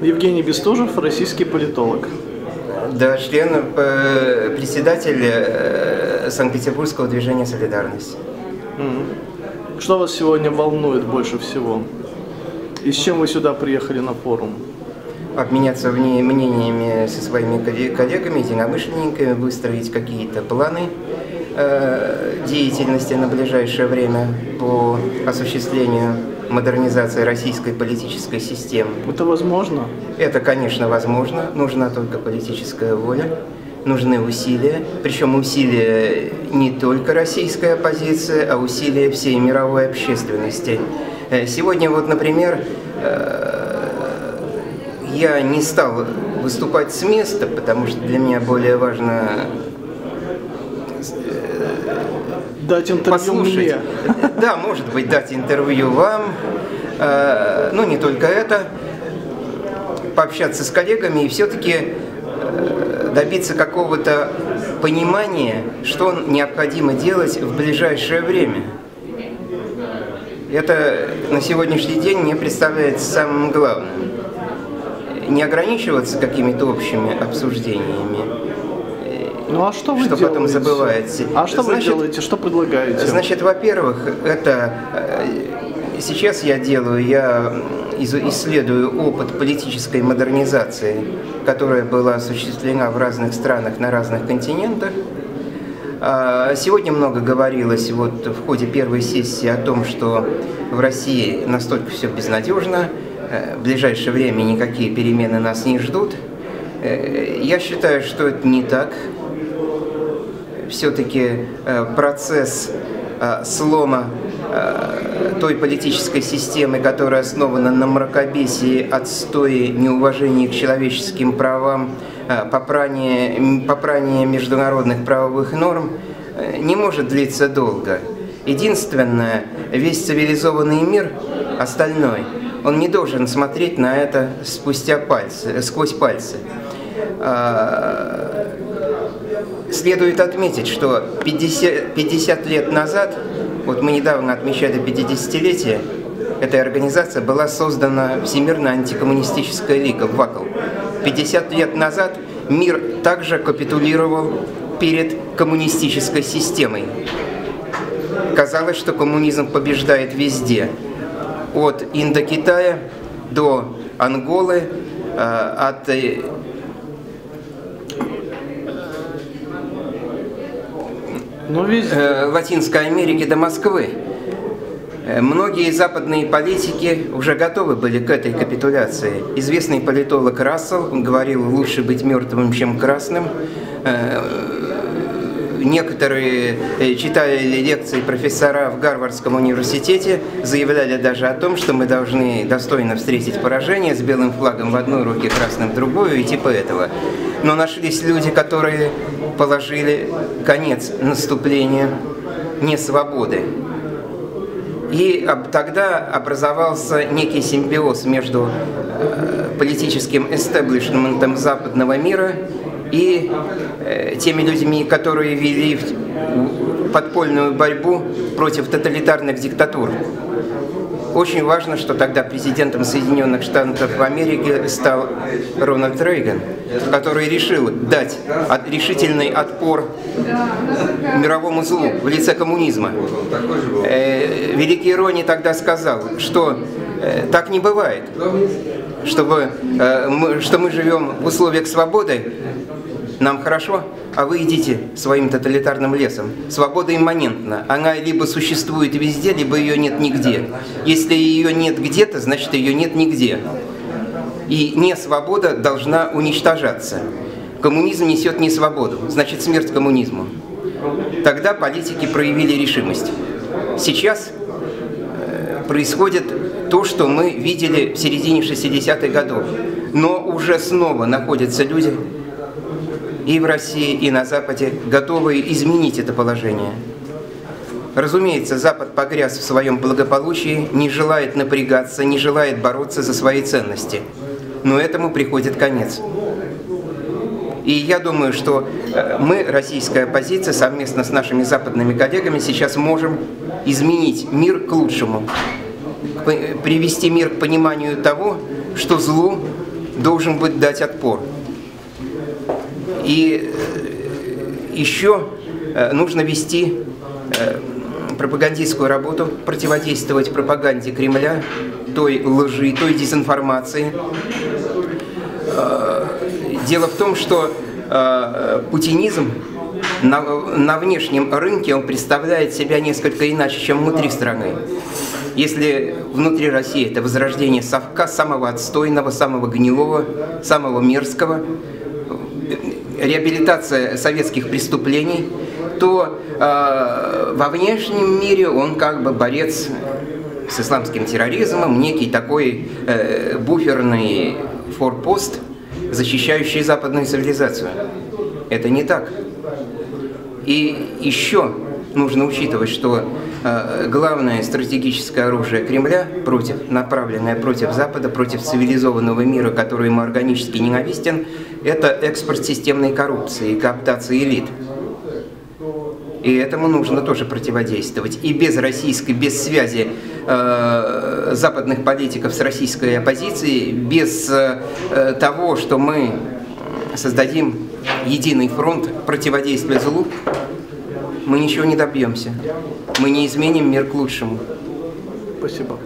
Евгений Бестужев, российский политолог. Да, член, э, председатель э, Санкт-Петербургского движения «Солидарность». Что вас сегодня волнует больше всего? И с чем вы сюда приехали на форум? Обменяться мнениями со своими коллегами, единомышленниками, выстроить какие-то планы э, деятельности на ближайшее время по осуществлению модернизации российской политической системы. Это возможно? Это, конечно, возможно. Нужна только политическая воля, нужны усилия. Причем усилия не только российской оппозиции, а усилия всей мировой общественности. Э, сегодня вот, например, э, я не стал выступать с места, потому что для меня более важно дать интервью послушать. мне. Да, может быть, дать интервью вам. Э, ну, не только это. Пообщаться с коллегами и все-таки э, добиться какого-то понимания, что необходимо делать в ближайшее время. Это на сегодняшний день мне представляется самым главным. Не ограничиваться какими-то общими обсуждениями, ну а что вы что делаете? потом забываете. А что значит, вы делаете? Что предлагаете? Значит, во-первых, это э, сейчас я делаю, я исследую опыт политической модернизации, которая была осуществлена в разных странах на разных континентах. А, сегодня много говорилось вот в ходе первой сессии о том, что в России настолько все безнадежно, э, в ближайшее время никакие перемены нас не ждут. Э, я считаю, что это не так все-таки э, процесс э, слома э, той политической системы, которая основана на мракобесии, отстое, неуважении к человеческим правам, попрании, попрании международных правовых норм, не может длиться долго. Единственное, весь цивилизованный мир, остальной, он не должен смотреть на это спустя пальцы, сквозь пальцы Следует отметить, что 50, 50 лет назад, вот мы недавно отмечали 50-летие, эта организация была создана Всемирная антикоммунистическая лига, ВАКЛ. 50 лет назад мир также капитулировал перед коммунистической системой. Казалось, что коммунизм побеждает везде. От Индокитая до Анголы, э, от Ну, везде. Э, Латинской Америки до Москвы. Э, многие западные политики уже готовы были к этой капитуляции. Известный политолог Рассел говорил, лучше быть мертвым, чем красным. Э, некоторые читали лекции профессора в Гарвардском университете, заявляли даже о том, что мы должны достойно встретить поражение с белым флагом в одной руке, красным в другую и типа этого. Но нашлись люди, которые положили конец наступлению несвободы. И тогда образовался некий симбиоз между э, политическим эстеблишментом западного мира и э, теми людьми, которые вели подпольную борьбу против тоталитарных диктатур. Очень важно, что тогда президентом Соединенных Штатов Америки стал Рональд Рейган, который решил дать решительный отпор мировому злу в лице коммунизма. Э, великий Рони тогда сказал, что э, так не бывает, чтобы, э, мы, что мы живем в условиях свободы, нам хорошо, а вы идите своим тоталитарным лесом. Свобода имманентна. Она либо существует везде, либо ее нет нигде. Если ее нет где-то, значит ее нет нигде. И не свобода должна уничтожаться. Коммунизм несет не свободу, значит смерть коммунизму. Тогда политики проявили решимость. Сейчас происходит то, что мы видели в середине 60-х годов. Но уже снова находятся люди, и в России, и на Западе готовы изменить это положение. Разумеется, Запад погряз в своем благополучии, не желает напрягаться, не желает бороться за свои ценности. Но этому приходит конец. И я думаю, что э, мы, российская оппозиция, совместно с нашими западными коллегами сейчас можем изменить мир к лучшему, привести мир к пониманию того, что злу должен быть дать отпор. И э, еще э, нужно вести э, пропагандистскую работу, противодействовать пропаганде Кремля, той лжи, той дезинформации. Дело в том, что путинизм на, внешнем рынке он представляет себя несколько иначе, чем внутри страны. Если внутри России это возрождение совка самого отстойного, самого гнилого, самого мерзкого, реабилитация советских преступлений, то э, во внешнем мире он как бы борец с исламским терроризмом, некий такой э, буферный форпост, защищающий западную цивилизацию. Это не так. И еще нужно учитывать, что э, главное стратегическое оружие Кремля, против, направленное против Запада, против цивилизованного мира, который ему органически ненавистен, это экспорт системной коррупции, кооптации элит. И этому нужно тоже противодействовать. И без российской, без связи э, западных политиков с российской оппозицией, без э, того, что мы создадим единый фронт противодействия злу, мы ничего не добьемся. Мы не изменим мир к лучшему. Спасибо.